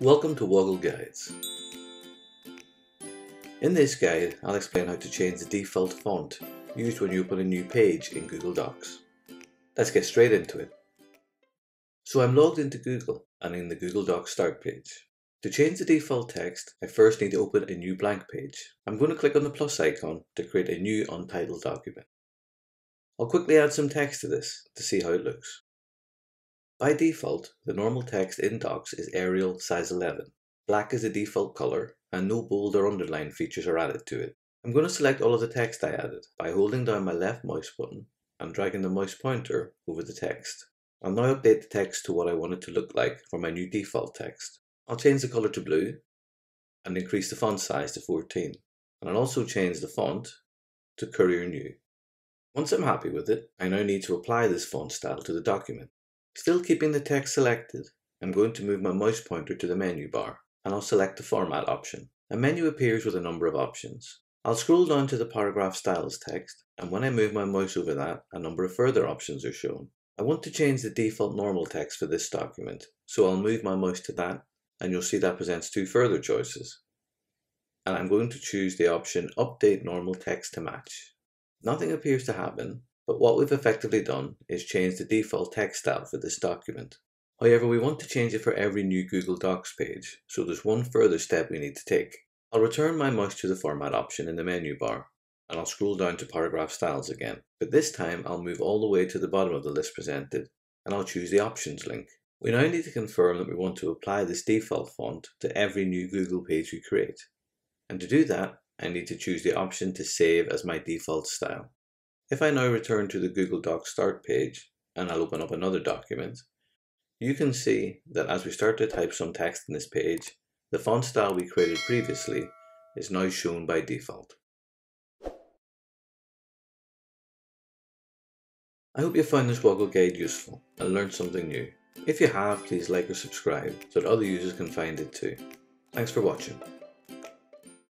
Welcome to Woggle Guides. In this guide, I'll explain how to change the default font used when you open a new page in Google Docs. Let's get straight into it. So I'm logged into Google and in the Google Docs start page. To change the default text, I first need to open a new blank page. I'm going to click on the plus icon to create a new untitled document. I'll quickly add some text to this to see how it looks. By default, the normal text in Docs is Arial size 11. Black is the default color, and no bold or underline features are added to it. I'm going to select all of the text I added by holding down my left mouse button and dragging the mouse pointer over the text. I'll now update the text to what I want it to look like for my new default text. I'll change the color to blue and increase the font size to 14. And I'll also change the font to Courier New. Once I'm happy with it, I now need to apply this font style to the document. Still keeping the text selected, I'm going to move my mouse pointer to the menu bar and I'll select the Format option. A menu appears with a number of options. I'll scroll down to the Paragraph Styles text and when I move my mouse over that, a number of further options are shown. I want to change the default normal text for this document, so I'll move my mouse to that and you'll see that presents two further choices. And I'm going to choose the option Update Normal Text to Match. Nothing appears to happen, but what we've effectively done is change the default text style for this document. However, we want to change it for every new Google Docs page, so there's one further step we need to take. I'll return my mouse to the format option in the menu bar, and I'll scroll down to paragraph styles again. But this time I'll move all the way to the bottom of the list presented, and I'll choose the options link. We now need to confirm that we want to apply this default font to every new Google page we create. And to do that, I need to choose the option to save as my default style. If I now return to the Google Docs start page and I'll open up another document, you can see that as we start to type some text in this page, the font style we created previously is now shown by default. I hope you found this Woggle guide useful and learned something new. If you have, please like or subscribe so that other users can find it too. Thanks for watching.